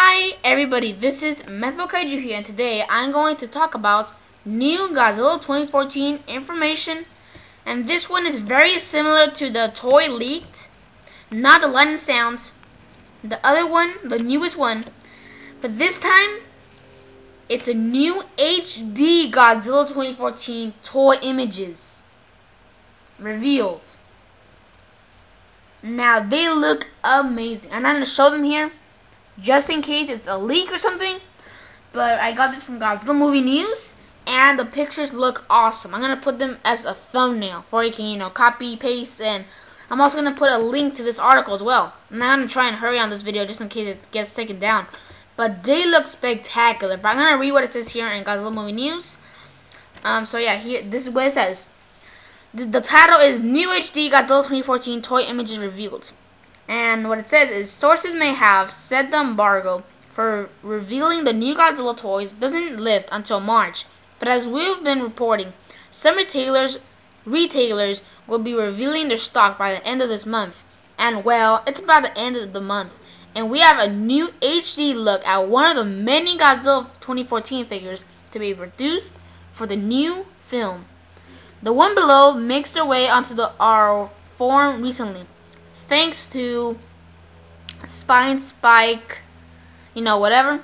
Hi everybody, this is Methlo Kaiju here and today I'm going to talk about new Godzilla 2014 information and this one is very similar to the toy leaked, not the London Sounds, the other one, the newest one, but this time it's a new HD Godzilla 2014 toy images revealed. Now they look amazing. And I'm going to show them here just in case it's a leak or something. But I got this from Godzilla Movie News, and the pictures look awesome. I'm gonna put them as a thumbnail for you can you know copy paste, and I'm also gonna put a link to this article as well. And I'm gonna try and hurry on this video just in case it gets taken down. But they look spectacular. But I'm gonna read what it says here in Godzilla Movie News. Um, so yeah, here this is what it says. The, the title is New HD Godzilla 2014 Toy Images Revealed. And what it says is sources may have said the embargo for revealing the new Godzilla toys doesn't lift until March. But as we've been reporting, some retailers retailers will be revealing their stock by the end of this month. And well, it's about the end of the month. And we have a new HD look at one of the many Godzilla 2014 figures to be produced for the new film. The one below makes their way onto the our forum recently thanks to Spine Spike, you know, whatever,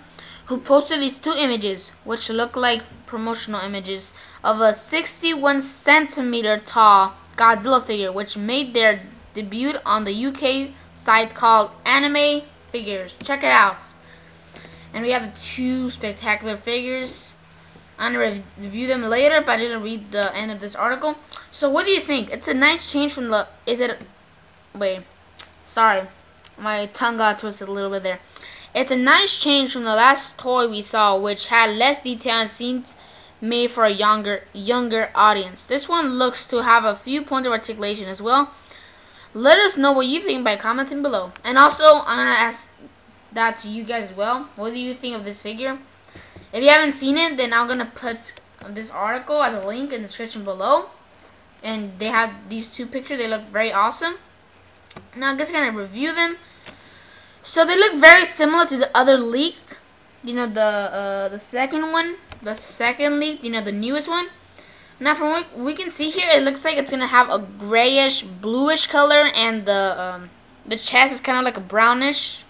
who posted these two images, which look like promotional images, of a 61 centimeter tall Godzilla figure, which made their debut on the UK site called Anime Figures. Check it out. And we have the two spectacular figures. I'm going to review them later, but I didn't read the end of this article. So what do you think? It's a nice change from the... Is it... Wait. Sorry, my tongue got twisted a little bit there. It's a nice change from the last toy we saw, which had less detail and seemed made for a younger younger audience. This one looks to have a few points of articulation as well. Let us know what you think by commenting below. And also, I'm going to ask that to you guys as well. What do you think of this figure? If you haven't seen it, then I'm going to put this article as a link in the description below. And they have these two pictures. They look very awesome. Now I'm just gonna review them. So they look very similar to the other leaked. You know the uh, the second one, the second leaked. You know the newest one. Now from what we can see here, it looks like it's gonna have a grayish, bluish color, and the um, the chest is kind of like a brownish,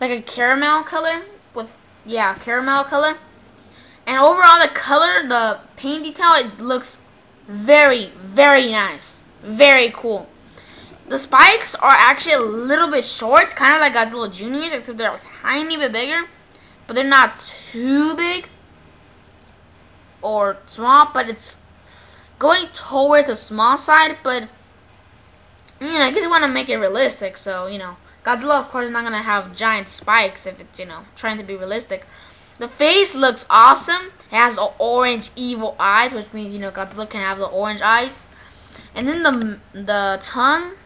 like a caramel color with yeah caramel color. And overall, the color, the paint detail, it looks very, very nice, very cool. The spikes are actually a little bit short, It's kind of like Godzilla Juniors, except they're a tiny bit bigger. But they're not too big or small, but it's going towards the small side. But, you know, I guess you want to make it realistic, so, you know. Godzilla, of course, is not going to have giant spikes if it's, you know, trying to be realistic. The face looks awesome. It has orange evil eyes, which means, you know, Godzilla can have the orange eyes. And then the the tongue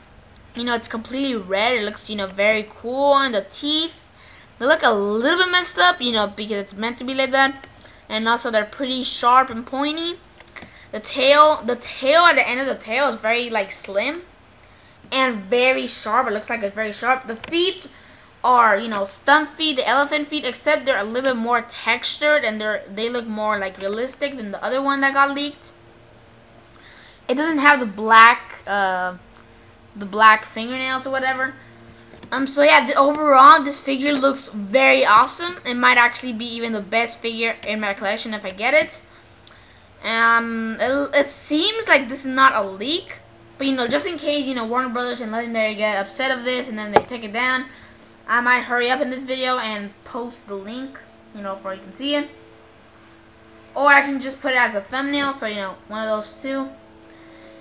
you know, it's completely red. It looks, you know, very cool. And the teeth, they look a little bit messed up, you know, because it's meant to be like that. And also, they're pretty sharp and pointy. The tail, the tail at the end of the tail is very, like, slim. And very sharp. It looks like it's very sharp. The feet are, you know, stump feet, the elephant feet, except they're a little bit more textured and they're they look more like realistic than the other one that got leaked. It doesn't have the black uh, the black fingernails or whatever. Um, so yeah, the, overall, this figure looks very awesome. It might actually be even the best figure in my collection if I get it. Um, it, it seems like this is not a leak, but you know, just in case, you know, Warner Brothers and Legendary get upset of this and then they take it down, I might hurry up in this video and post the link, you know, for you can see it. Or I can just put it as a thumbnail, so, you know, one of those two.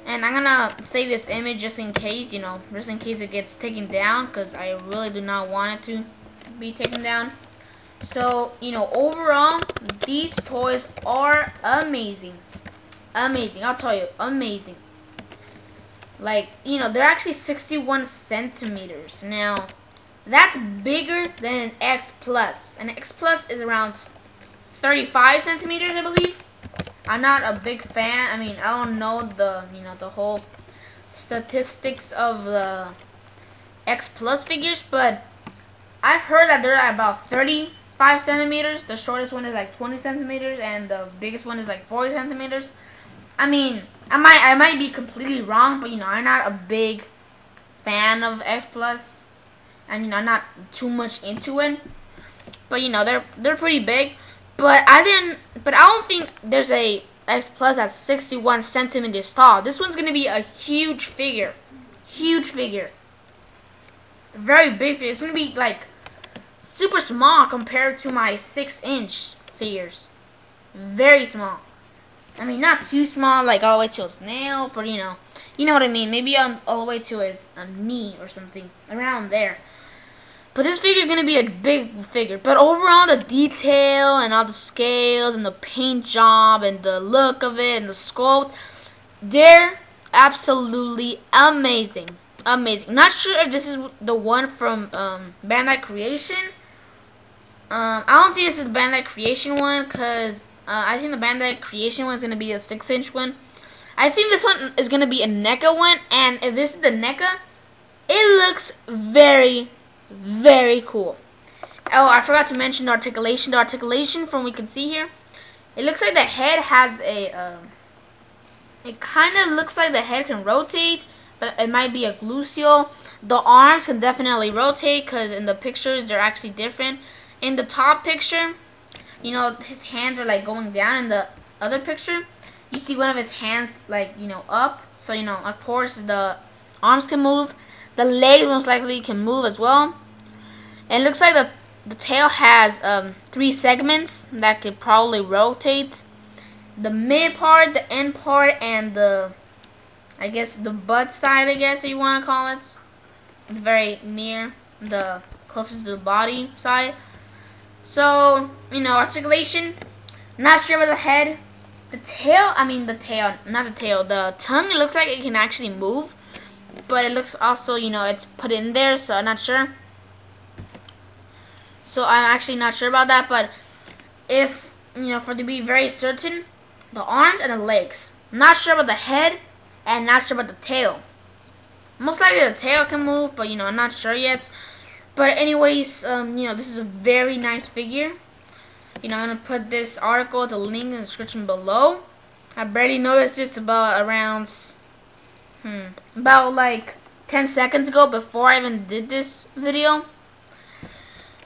And I'm gonna save this image just in case, you know, just in case it gets taken down, because I really do not want it to be taken down. So, you know, overall, these toys are amazing. Amazing, I'll tell you, amazing. Like, you know, they're actually 61 centimeters. Now, that's bigger than an X Plus. An X Plus is around 35 centimeters, I believe. I'm not a big fan. I mean, I don't know the, you know, the whole statistics of the X Plus figures, but I've heard that they're about 35 centimeters. The shortest one is like 20 centimeters, and the biggest one is like 40 centimeters. I mean, I might I might be completely wrong, but you know, I'm not a big fan of X Plus, and you know, I'm not too much into it. But you know, they're they're pretty big. But I didn't. But I don't think there's a X Plus that's 61 centimeters tall. This one's gonna be a huge figure, huge figure, very big figure. It's gonna be like super small compared to my six inch figures. Very small. I mean, not too small, like all the way to his nail, but you know, you know what I mean. Maybe on, all the way to his uh, knee or something, around there. But this figure is going to be a big figure. But overall, the detail and all the scales and the paint job and the look of it and the sculpt, they're absolutely amazing. Amazing. Not sure if this is the one from um, Bandai Creation. Um, I don't think this is the Bandai Creation one because uh, I think the Bandai Creation one is going to be a 6-inch one. I think this one is going to be a NECA one. And if this is the NECA, it looks very, very cool. Oh, I forgot to mention the articulation. The articulation from we can see here, it looks like the head has a, uh, it kind of looks like the head can rotate, but it might be a gluteal. The arms can definitely rotate because in the pictures they're actually different. In the top picture, you know, his hands are like going down. In the other picture, you see one of his hands like, you know, up. So, you know, of course the arms can move. The legs most likely can move as well. And it looks like the, the tail has um, three segments that could probably rotate. The mid part, the end part, and the, I guess, the butt side, I guess you want to call it. It's very near the closest to the body side. So, you know, articulation, not sure about the head. The tail, I mean the tail, not the tail, the tongue, it looks like it can actually move but it looks also, you know, it's put in there, so I'm not sure. So I'm actually not sure about that, but if, you know, for to be very certain, the arms and the legs. Not sure about the head, and not sure about the tail. Most likely the tail can move, but, you know, I'm not sure yet. But anyways, um, you know, this is a very nice figure. You know, I'm going to put this article, the link in the description below. I barely noticed this about around Hmm. About like 10 seconds ago before I even did this video.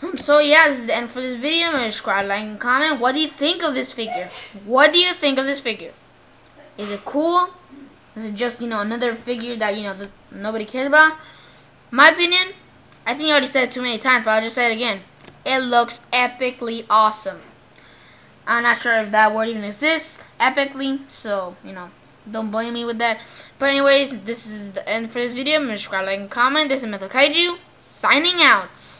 Um, so yeah, this is the end for this video. Subscribe, like, and comment. What do you think of this figure? What do you think of this figure? Is it cool? Is it just, you know, another figure that, you know, nobody cares about? My opinion, I think I already said it too many times, but I'll just say it again. It looks epically awesome. I'm not sure if that word even exists, epically, so, you know, don't blame me with that. But anyways, this is the end for this video. Sure to like and comment. This is Methlo Kaiju, signing out.